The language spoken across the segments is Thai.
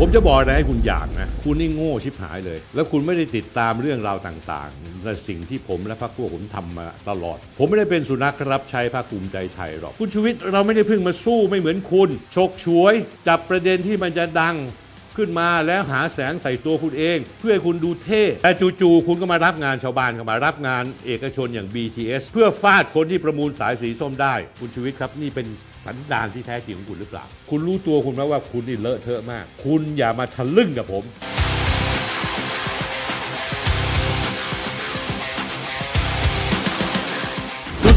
ผมจะบอกอะไรให้คุณอย่างนะ คุณนี่โง่ชิบหายเลย แล้วคุณไม่ได้ติดตามเรื่องราวต่างๆและสิ่งที่ผมและพรรคพวกผมทำมาตลอด ผมไม่ได้เป็นสุนัขรับใช้พรรคภูมิใจไทยหรอก คุณชูวิทย์เราไม่ได้เพิ่งมาสู้ไม่เหมือนคุณฉกฉวย จับประเด็นที่มันจะดังขึ้นมาแล้วหาแสงใส่ตัวคุณเอง เพื่อคุณดูเท่ แต่จู่ๆคุณก็มารับงานชาวบ้านเข้ามารับงานเอกชนอย่าง BTS เพื่อฟาดคนที่ประมูลสายสีส้มได้ คุณชูวิทย์ครับนี่เป็น สันดานที่แท้จริงของคุณหรือเปล่า คุณรู้ตัวคุณไหมว่าคุณนี่เลอะเทอะมาก คุณอย่ามาทะลึ่งกับผม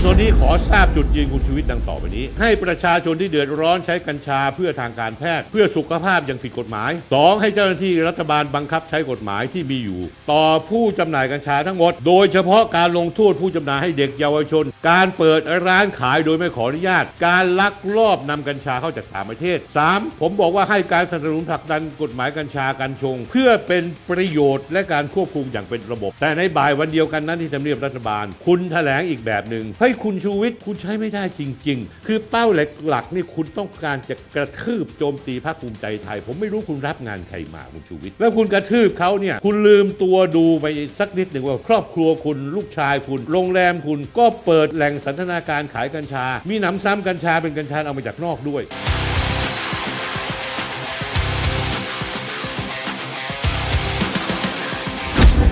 คุณโซนี้ขอทราบจุดยืนคุณชูวิทย์ดังต่อไปนี้ ให้ประชาชนที่เดือดร้อนใช้กัญชาเพื่อทางการแพทย์ เพื่อสุขภาพอย่างผิดกฎหมาย 2. ให้เจ้าหน้าที่รัฐบาลบังคับใช้กฎหมายที่มีอยู่ ต่อผู้จำหน่ายกัญชาทั้งหมด โดยเฉพาะการลงโทษผู้จำหน่ายให้เด็กเยาวชน การเปิดร้านขายโดยไม่ขออนุญาต การลักลอบนำกัญชาเข้าจากต่างประเทศ 3. ผมบอกว่าให้การสนับสนุนผลักดันกฎหมายกัญชากัญชง เพื่อเป็นประโยชน์และการควบคุมอย่างเป็นระบบ แต่ในบ่ายวันเดียวกันนั้นที่ทำเนียบรัฐบาล คุณแถลงอีกแบบหนึ่งให้คุณชูวิทย์คุณใช้ไม่ได้จริง ๆ คือเป้าหลักๆนี่คุณต้องการจะกระทืบโจมตีพรรคภูมิใจไทย ผมไม่รู้คุณรับงานใครมาคุณชูวิทย์แล้วคุณกระทืบเขาเนี่ยคุณลืมตัวดูไปสักนิดหนึ่งว่าครอบครัวคุณลูกชายคุณ โรงแรมคุณก็เปิดแหล่งสันทนาการขายกัญชา มีหนำซ้ำกัญชาเป็นกัญชาเอามาจากนอกด้วย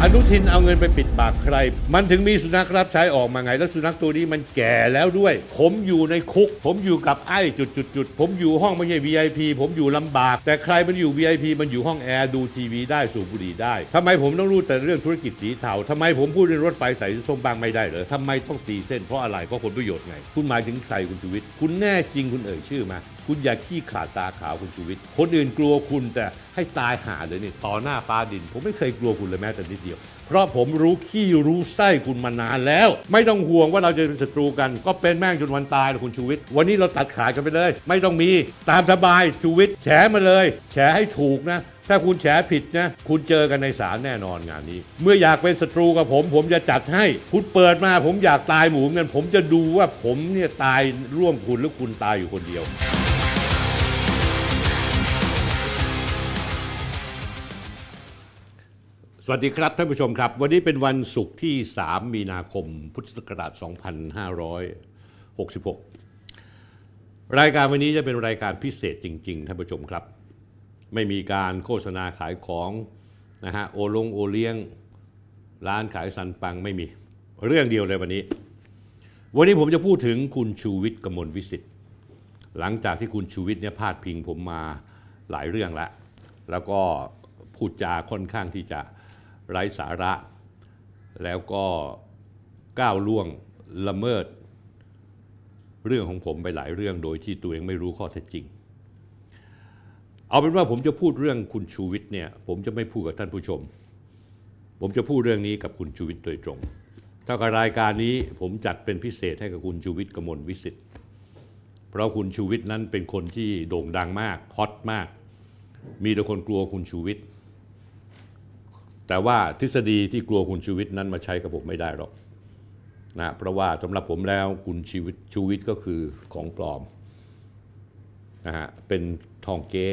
อนุทินเอาเงินไปปิดปากใคร มันถึงมีสุนัขรับใช้ออกมาไง แล้วสุนัขตัวนี้มันแก่แล้วด้วย ผมอยู่ในคุก ผมอยู่กับไอ้จุดจุดจุดๆผมอยู่ห้องไม่ใช่ VIP ผมอยู่ลำบาก แต่ใครมันอยู่ VIP มันอยู่ห้องแอร์ดูทีวีได้สูบบุหรี่ได้ทำไมผมต้องรู้แต่เรื่องธุรกิจสีเทาทำไมผมพูดเรื่องรถไฟสายสีส้มบางไม่ได้เหรอทำไมต้องตีเส้นเพราะอะไรเพราะผลประโยชน์ไง คุณหมายถึงใครคุณชูวิทย์คุณแน่จริงคุณเอ่ยชื่อมา คุณอย่าขี้ขลาดตาขาวคุณชูวิทย์คนอื่นกลัวคุณแต่ให้ตายหาเลยนี่ต่อหน้าฟ้าดิน ผมไม่เคยกลัวคุณเลยแม้แต่นิดเดียว เพราะผมรู้ขี้รู้ไส้คุณมานานแล้ว ไม่ต้องห่วงว่าเราจะเป็นศัตรูกัน ก็เป็นแม่งจนวันตายนะคุณชูวิทย์วันนี้เราตัดขาดกันไปเลย ไม่ต้องมีตามสบายชูวิทย์แฉมาเลย แฉให้ถูกนะถ้าคุณแฉผิดนะคุณเจอกันในศาลแน่นอนงานนี้ เมื่ออยากเป็นศัตรูกับผม ผมจะจัดให้ คุณเปิดมาผมอยากตายหมูเงิน ผมจะดูว่าผมเนี่ยตายร่วมคุณหรือคุณตายอยู่คนเดียว สวัสดีครับท่านผู้ชมครับ วันนี้เป็นวันศุกร์ที่ 3 มีนาคม พุทธศักราช 2566 รายการวันนี้จะเป็นรายการพิเศษจริง ๆ ท่านผู้ชมครับ ไม่มีการโฆษณาขายของนะฮะโอลงโอเลี้ยง ร้านขายสันปังไม่มี เรื่องเดียวเลยวันนี้ วันนี้ผมจะพูดถึงคุณชูวิทย์กมลวิสิทธิ์หลังจากที่คุณชูวิทย์เนี่ยพาดพิงผมมาหลายเรื่องแล้วแล้วก็พูดจาค่อนข้างที่จะ ไร้สาระ แล้วก็ก้าวล่วงละเมิด เรื่องของผมไปหลายเรื่องโดยที่ตัวเองไม่รู้ข้อเท็จจริง เอาเป็นว่าผมจะพูดเรื่องคุณชูวิทย์เนี่ยผมจะไม่พูดกับท่านผู้ชม ผมจะพูดเรื่องนี้กับคุณชูวิทย์โดยตรงถ้ากับรายการนี้ผมจัดเป็นพิเศษให้กับคุณชูวิทย์กมลวิสิทธิ์เพราะคุณชูวิทย์นั้นเป็นคนที่โด่งดังมากฮอตมาก มีแต่คนกลัวคุณชูวิทย์ แต่ว่าทฤษฎีที่กลัวคุณชูวิทย์นั้นมาใช้กับผมไม่ได้หรอกนะเพราะว่าสำหรับผมแล้วคุณชีวิตชูวิทย์ก็คือของปลอมนะฮะเป็นทองเก๊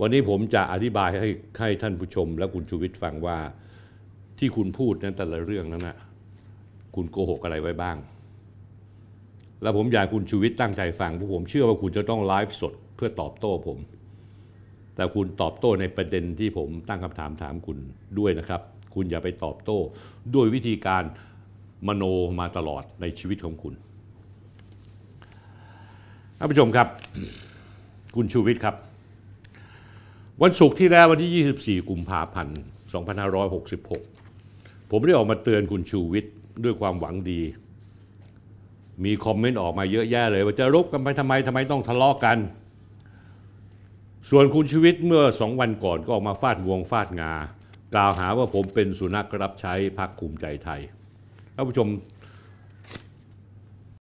วันนี้ผมจะอธิบายให้ให้ท่านผู้ชม และคุณชูวิทย์ฟังว่าที่คุณพูดนั้นแต่ละเรื่องนั้นนะคุณโกหกอะไรไว้บ้าง แล้วผมอยากคุณชูวิทย์ตั้งใจฟังเพราะผมเชื่อว่าคุณจะต้องไลฟ์สดเพื่อตอบโต้ผม แต่คุณตอบโต้ในประเด็นที่ผมตั้งคำถามถามคุณด้วยนะครับ คุณอย่าไปตอบโต้ ด้วยวิธีการมโนมาตลอดในชีวิตของคุณท่านผู้ชมครับ คุณชูวิทย์ครับ วันศุกร์ที่แล้ววันที่ 24 กุมภาพันธ์ 2566 ผมได้ออกมาเตือนคุณชูวิทย์ด้วยความหวังดี มีคอมเมนต์ออกมาเยอะแยะเลย ว่าจะรบกันไปทำไมทำไมต้องทะเลาะกัน ส่วนคุณชีวิตเมื่อสองวันก่อนก็ออกมาฟาดงวงฟาดงา กล่าวหาว่าผมเป็นสุนัขรับใช้พรรคภูมิใจไทยท่านผู้ชม